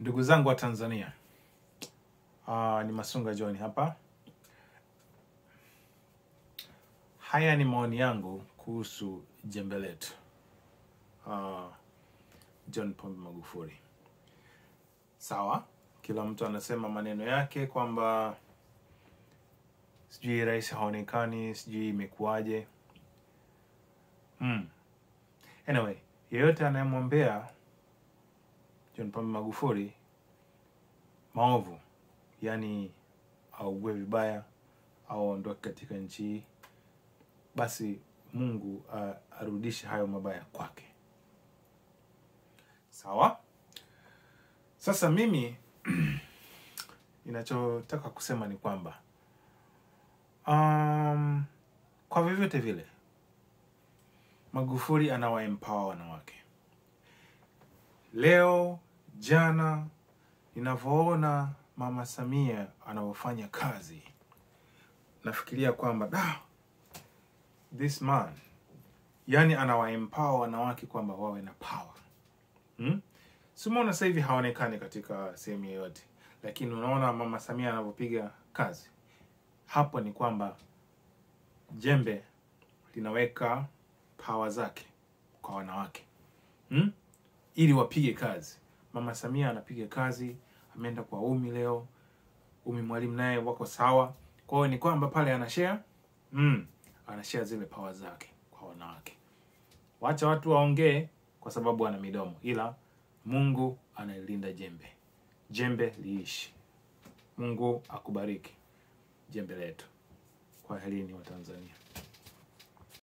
Ndugu zangu wa Tanzania, uh, ni Masunga John hapa. Haya ni maoni yangu kuhusu jembe letu uh, John Pombe Magufuli. Sawa, kila mtu anasema maneno yake kwamba sijui rais haonekani, sijui imekuwaje. Mm. Anyway, yeyote anayemwombea John Pombe Magufuli maovu, yaani augue vibaya au aondoke katika nchi hii, basi Mungu uh, arudishe hayo mabaya kwake. Sawa. Sasa mimi ninachotaka kusema ni kwamba um, kwa vyovyote vile Magufuli anawaempower wanawake. Leo jana, ninavyoona Mama Samia anavyofanya kazi, nafikiria kwamba da, this man yani anawaempower wanawake kwamba wawe na power hmm? Simuona sasa hivi haonekani katika sehemu yoyote, lakini unaona Mama Samia anavyopiga kazi hapo, ni kwamba jembe linaweka pawa zake kwa wanawake hmm? Ili wapige kazi. Mama Samia anapiga kazi, ameenda kwa Umi leo, Umi Mwalimu naye wako sawa. Kwa hiyo ni kwamba pale anashare mm, anashare zile pawa zake kwa wanawake. Wacha watu waongee kwa sababu ana midomo, ila Mungu anailinda jembe. Jembe liishi. Mungu akubariki jembe letu. Kwa helini wa Tanzania.